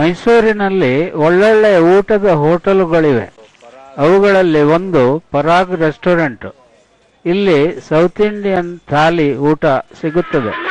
ಮೈಸೂರಿನಲ್ಲಿ ಒಳ್ಳೊಳ್ಳೆ ಊಟದ ಹೋಟೆಲುಗಳಿವೆ. ಅವುಗಳಲ್ಲಿ ಒಂದು ಪರಾಗ್ ರೆಸ್ಟೋರೆಂಟ್. ಇಲ್ಲಿ ಸೌತ್ ಇಂಡಿಯನ್ ಥಾಲಿ ಊಟ ಸಿಗುತ್ತದೆ.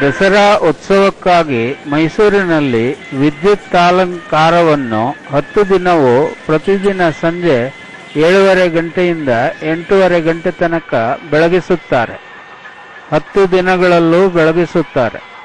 ದಸರಾ ಉತ್ಸವಕ್ಕಾಗಿ ಮೈಸೂರಿನಲ್ಲಿ ವಿದ್ಯುತ್ ಅಲಂಕಾರವನ್ನು ಹತ್ತು ದಿನವೂ ಪ್ರತಿದಿನ ಸಂಜೆ ಏಳುವರೆ ಗಂಟೆಯಿಂದ ಎಂಟೂವರೆ ಗಂಟೆ ತನಕ ಬೆಳಗಿಸುತ್ತಾರೆ. ಹತ್ತು ದಿನಗಳಲ್ಲೂ ಬೆಳಗಿಸುತ್ತಾರೆ.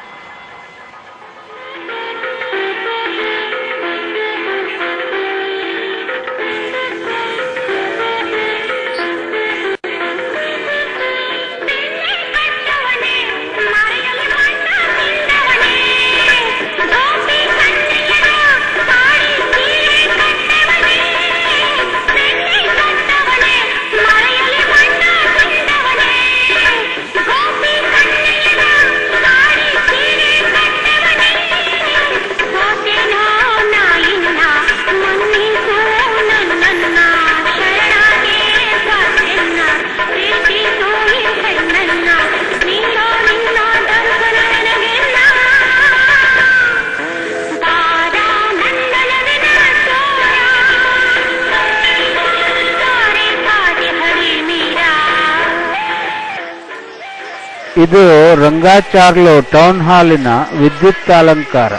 ಇದು ರಂಗಾಚಾರ್ಲು ಟೌನ್ ಹಾಲಿನ ವಿದ್ಯುತ್ ಅಲಂಕಾರ.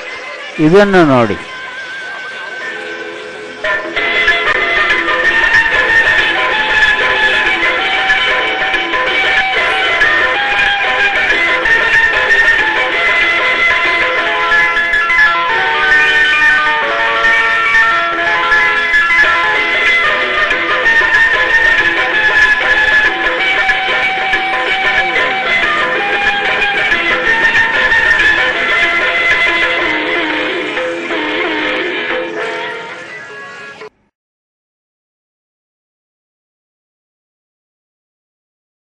ಇದನ್ನು ನೋಡಿ.